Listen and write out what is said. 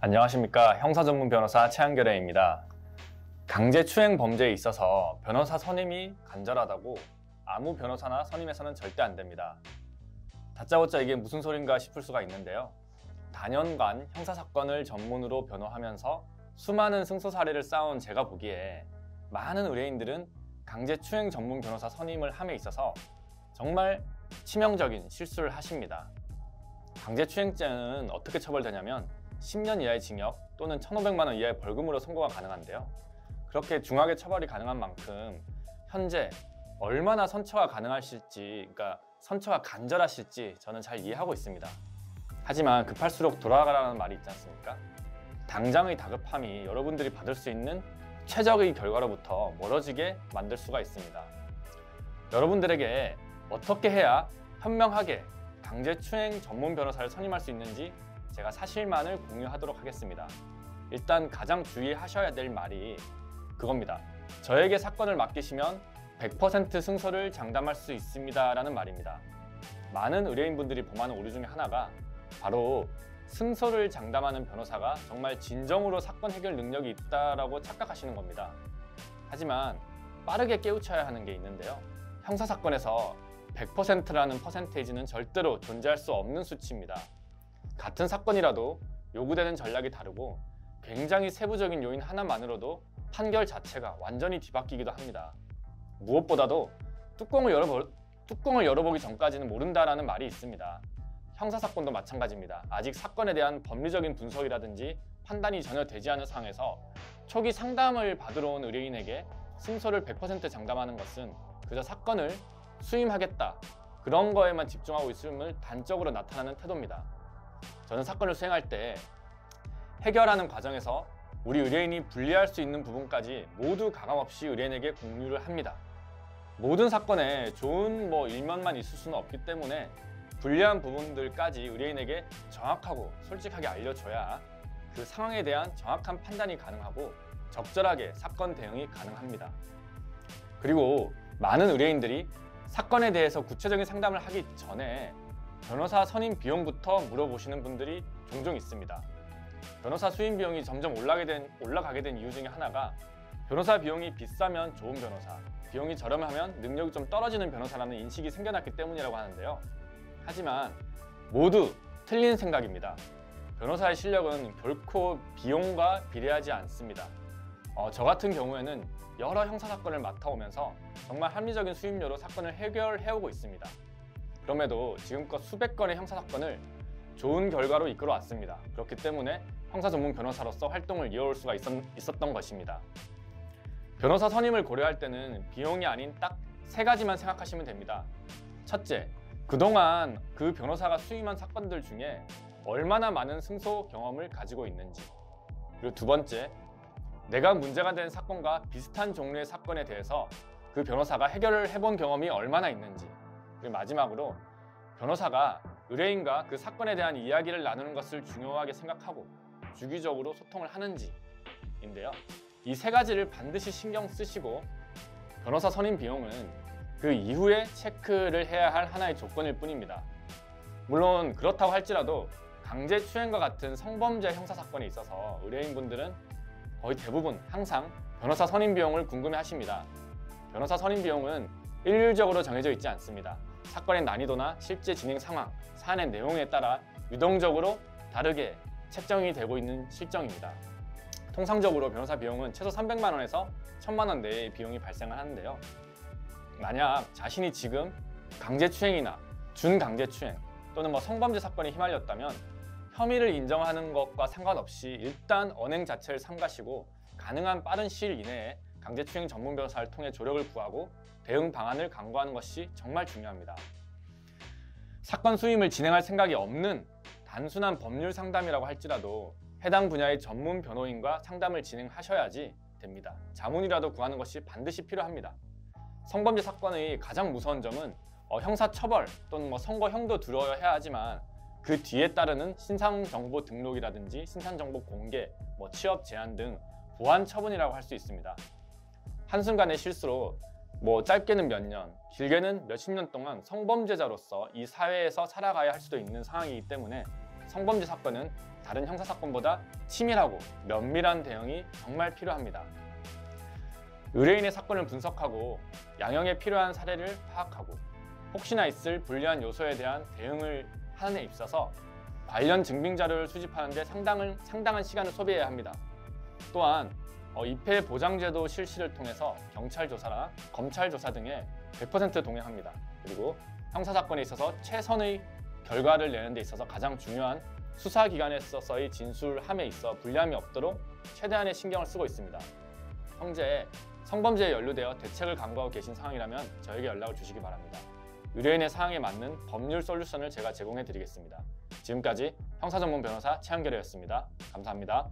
안녕하십니까 형사 전문 변호사 최한결의입니다. 강제추행 범죄에 있어서 변호사 선임이 간절하다고 아무 변호사나 선임해서는 절대 안 됩니다. 다짜고짜 이게 무슨 소린가 싶을 수가 있는데요. 다년간 형사사건을 전문으로 변호하면서 수많은 승소 사례를 쌓아온 제가 보기에 많은 의뢰인들은 강제추행 전문 변호사 선임을 함에 있어서 정말 치명적인 실수를 하십니다. 강제추행죄는 어떻게 처벌되냐면 10년 이하의 징역 또는 1,500만 원 이하의 벌금으로 선고가 가능한데요. 그렇게 중하게 처벌이 가능한 만큼 현재 얼마나 선처가 가능하실지, 그러니까 선처가 간절하실지 저는 잘 이해하고 있습니다. 하지만 급할수록 돌아가라는 말이 있지 않습니까? 당장의 다급함이 여러분들이 받을 수 있는 최적의 결과로부터 멀어지게 만들 수가 있습니다. 여러분들에게 어떻게 해야 현명하게 강제추행 전문 변호사를 선임할 수 있는지 제가 사실만을 공유하도록 하겠습니다. 일단 가장 주의하셔야 될 말이 그겁니다. 저에게 사건을 맡기시면 100% 승소를 장담할 수 있습니다 라는 말입니다. 많은 의뢰인분들이 범하는 오류 중에 하나가 바로 승소를 장담하는 변호사가 정말 진정으로 사건 해결 능력이 있다라고 착각하시는 겁니다. 하지만 빠르게 깨우쳐야 하는 게 있는데요. 형사사건에서 100%라는 퍼센테이지는 절대로 존재할 수 없는 수치입니다. 같은 사건이라도 요구되는 전략이 다르고 굉장히 세부적인 요인 하나만으로도 판결 자체가 완전히 뒤바뀌기도 합니다. 무엇보다도 뚜껑을 열어보, 뚜껑을 열어보기 전까지는 모른다라는 말이 있습니다. 형사사건도 마찬가지입니다. 아직 사건에 대한 법리적인 분석이라든지 판단이 전혀 되지 않은 상황에서 초기 상담을 받으러 온 의뢰인에게 승소를 100% 장담하는 것은 그저 사건을 수임하겠다 그런 거에만 집중하고 있음을 단적으로 나타나는 태도입니다. 저는 사건을 수행할 때 해결하는 과정에서 우리 의뢰인이 분리할 수 있는 부분까지 모두 가감없이 의뢰인에게 공유를 합니다. 모든 사건에 좋은 뭐 일면만 있을 수는 없기 때문에 불리한 부분들까지 의뢰인에게 정확하고 솔직하게 알려줘야 그 상황에 대한 정확한 판단이 가능하고 적절하게 사건 대응이 가능합니다. 그리고 많은 의뢰인들이 사건에 대해서 구체적인 상담을 하기 전에 변호사 선임 비용부터 물어보시는 분들이 종종 있습니다. 변호사 수임 비용이 점점 올라가게 된, 올라가게 된 이유 중에 하나가 변호사 비용이 비싸면 좋은 변호사, 비용이 저렴하면 능력이 좀 떨어지는 변호사라는 인식이 생겨났기 때문이라고 하는데요. 하지만 모두 틀린 생각입니다. 변호사의 실력은 결코 비용과 비례하지 않습니다. 어, 저 같은 경우에는 여러 형사 사건을 맡아오면서 정말 합리적인 수임료로 사건을 해결해오고 있습니다. 그럼에도 지금껏 수백 건의 형사 사건을 좋은 결과로 이끌어 왔습니다. 그렇기 때문에 형사 전문 변호사로서 활동을 이어올 수가 있었, 던 것입니다. 변호사 선임을 고려할 때는 비용이 아닌 딱 세 가지만 생각하시면 됩니다. 첫째, 그동안 그 변호사가 수임한 사건들 중에 얼마나 많은 승소 경험을 가지고 있는지 그리고 두 번째, 내가 문제가 된 사건과 비슷한 종류의 사건에 대해서 그 변호사가 해결을 해본 경험이 얼마나 있는지 그리고 마지막으로 변호사가 의뢰인과 그 사건에 대한 이야기를 나누는 것을 중요하게 생각하고 주기적으로 소통을 하는지인데요. 이 세 가지를 반드시 신경 쓰시고 변호사 선임 비용은 그 이후에 체크를 해야 할 하나의 조건일 뿐입니다. 물론 그렇다고 할지라도 강제추행과 같은 성범죄 형사사건에 있어서 의뢰인분들은 거의 대부분 항상 변호사 선임 비용을 궁금해 하십니다. 변호사 선임 비용은 일률적으로 정해져 있지 않습니다. 사건의 난이도나 실제 진행 상황, 사안의 내용에 따라 유동적으로 다르게 책정이 되고 있는 실정입니다. 통상적으로 변호사 비용은 최소 300만 원에서 1000만 원 내의 비용이 발생을 하는데요. 만약 자신이 지금 강제추행이나 준강제추행 또는 뭐 성범죄 사건에 휘말렸다면 혐의를 인정하는 것과 상관없이 일단 언행 자체를 삼가시고 가능한 빠른 시일 이내에 강제추행 전문 변호사를 통해 조력을 구하고 대응 방안을 강구하는 것이 정말 중요합니다. 사건 수임을 진행할 생각이 없는 단순한 법률 상담이라고 할지라도 해당 분야의 전문 변호인과 상담을 진행하셔야지 됩니다. 자문이라도 구하는 것이 반드시 필요합니다. 성범죄 사건의 가장 무서운 점은 어, 형사처벌 또는 뭐 선고형도 두려워 해야 하지만 그 뒤에 따르는 신상정보 등록이라든지 신상정보 공개, 뭐 취업 제한 등 보안 처분이라고 할 수 있습니다. 한순간의 실수로 뭐 짧게는 몇 년, 길게는 몇십 년 동안 성범죄자로서 이 사회에서 살아가야 할 수도 있는 상황이기 때문에 성범죄 사건은 다른 형사 사건보다 치밀하고 면밀한 대응이 정말 필요합니다. 의뢰인의 사건을 분석하고 양형에 필요한 사례를 파악하고 혹시나 있을 불리한 요소에 대한 대응을 하는 데 있어서 관련 증빙 자료를 수집하는 데 상당한, 상당한 시간을 소비해야 합니다. 또한 어, 입회 보장제도 실시를 통해서 경찰 조사나 검찰 조사 등에 100% 동행합니다. 그리고 형사 사건에 있어서 최선의 결과를 내는 데 있어서 가장 중요한 수사기관에서의 진술함에 있어 불리함이 없도록 최대한의 신경을 쓰고 있습니다. 형제 성범죄에 연루되어 대책을 강구하고 계신 상황이라면 저에게 연락을 주시기 바랍니다. 의뢰인의 사항에 맞는 법률 솔루션을 제가 제공해 드리겠습니다. 지금까지 형사전문 변호사 최한결이었습니다. 감사합니다.